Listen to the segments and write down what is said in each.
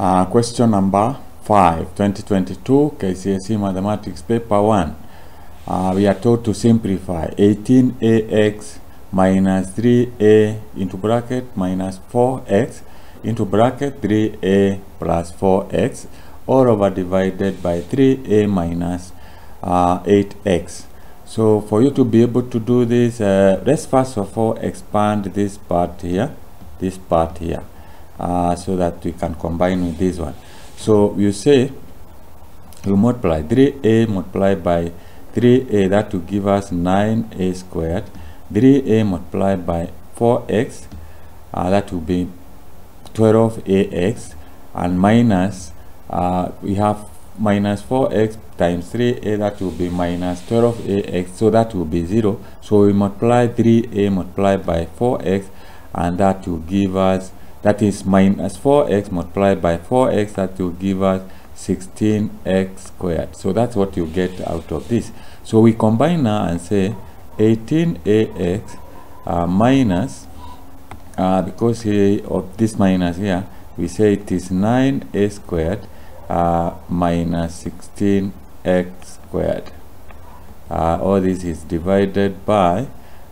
Uh, question number 5, 2022 KCSE Mathematics Paper 1. Uh, we are told to simplify 18ax minus 3a into bracket minus 4x into bracket 3a plus 4x all over divided by 3a minus uh, 8x. So for you to be able to do this, uh, let's first of all expand this part here, this part here, uh, so that we can combine with this one. So you say you multiply 3a multiplied by 3a that will give us 9a squared 3a multiplied by 4x uh, that will be 12ax and minus uh, we have minus 4x times 3a that will be minus 12ax so that will be 0 so we multiply 3a multiplied by 4x and that will give us that is minus 4x multiplied by 4x that will give us 16x squared. So that's what you get out of this. So we combine now and say 18ax uh, minus uh, because here of this minus here we say it is 9a squared uh, minus 16x squared. Uh, all this is divided by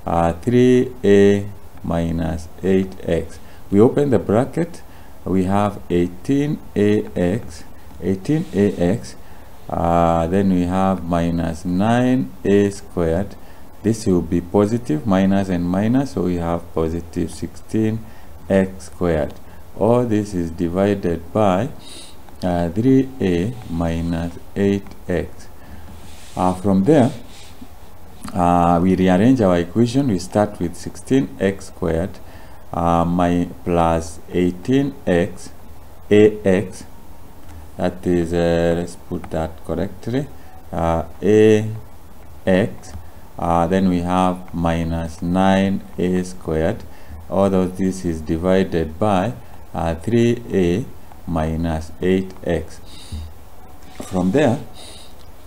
uh, 3a minus 8x we open the bracket. We have 18ax 18ax uh, then we have minus 9a squared. This will be positive minus and minus so we have positive 16x squared. All this is divided by uh, 3a minus 8x uh, from there uh, we rearrange our equation. We start with 16x squared uh, my plus 18x ax that is uh, let's put that correctly uh, ax uh, then we have minus 9a squared. Although this is divided by uh, 3a minus 8x from there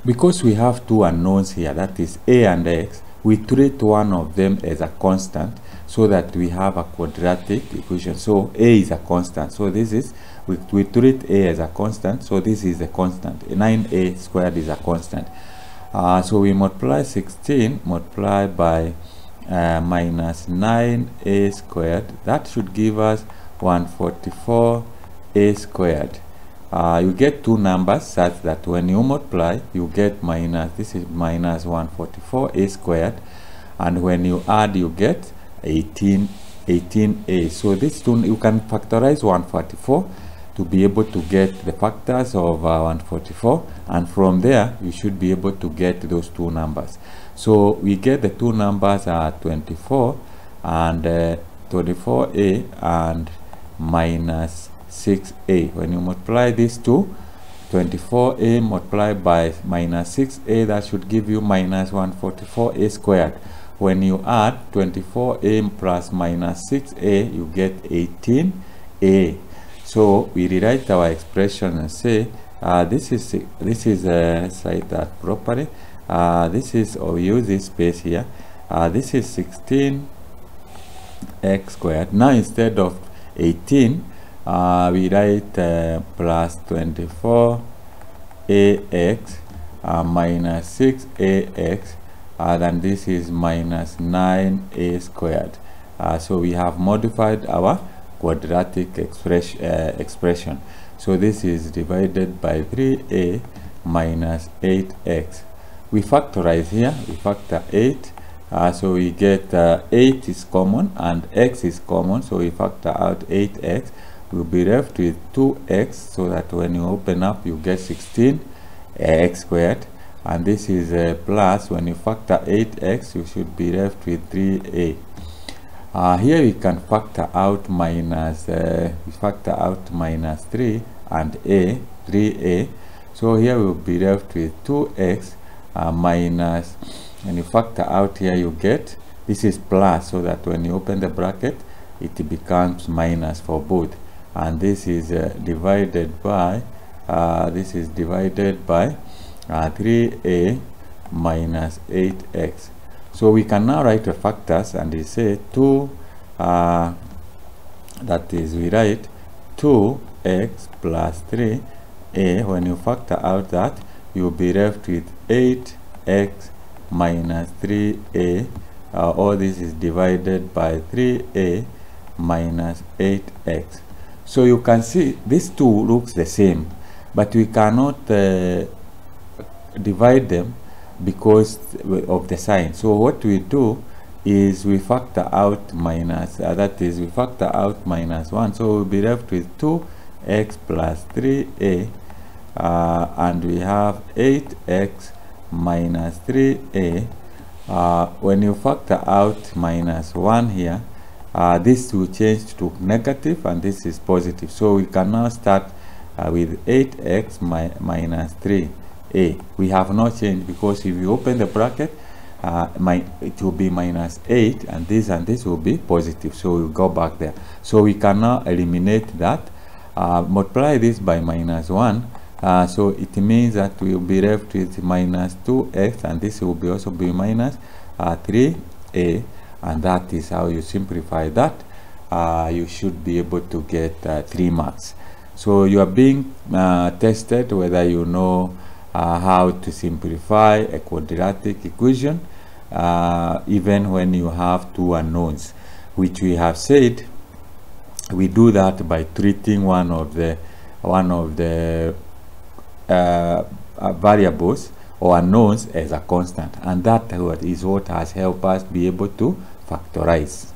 because we have two unknowns here that is a and x we treat one of them as a constant so that we have a quadratic equation. So a is a constant. So this is we, we treat a as a constant. So this is a constant. 9a squared is a constant. Uh, so we multiply 16 multiply by uh, minus 9a squared. That should give us 144 a squared. Uh, you get two numbers such that when you multiply you get minus this is minus 144 a squared. And when you add you get 18 18a so this two you can factorize 144 to be able to get the factors of uh, 144 and from there you should be able to get those two numbers. So we get the two numbers are 24 and uh, 24a and minus 6a when you multiply these two 24a multiplied by minus 6a that should give you minus 144a squared when you add 24a plus minus 6a you get 18a so we rewrite our expression and say uh, this is this is uh, cite that properly uh, this is or use this space here. Uh, this is 16 x squared. Now instead of 18 uh, we write uh, plus 24 ax uh, minus 6 ax uh, and this is minus 9a squared. Uh, so we have modified our quadratic express, uh, expression. So this is divided by 3a minus 8x we factorize here we factor 8 uh, so we get uh, 8 is common and x is common. So we factor out 8x we'll be left with 2x so that when you open up you get 16 x squared and this is a plus. When you factor 8x you should be left with 3a uh, here we can factor out minus uh, factor out minus 3 and a 3a so here we'll be left with 2x uh, minus when you factor out here you get this is plus so that when you open the bracket it becomes minus for both. And this is uh, divided by uh, this is divided by uh, 3a minus 8x so we can now write the factors and we say 2 uh, that is we write 2 2x plus 3a when you factor out that you'll be left with 8x minus 3a uh, all this is divided by 3a minus 8x so you can see these two looks the same but we cannot uh, divide them because of the sign. So what we do is we factor out minus uh, that is we factor out minus 1 so we'll be left with 2x plus 3a uh, and we have 8x minus 3a uh, when you factor out minus 1 here uh, this will change to negative and this is positive. So we can now start uh, with 8x mi minus 3a we have not changed because if you open the bracket uh, my, it will be minus 8 and this and this will be positive. So we'll go back there. So we can now eliminate that. Uh, multiply this by minus 1 uh, so it means that we will be left with minus 2x and this will be also be minus 3a uh, and that is how you simplify that. Uh, you should be able to get uh, 3 marks. So you are being tested whether you know uh, how to simplify a quadratic equation uh, even when you have two unknowns which we have said. We do that by treating one of the one of the uh, uh variables or unknowns as a constant. And that is what has helped us be able to factorize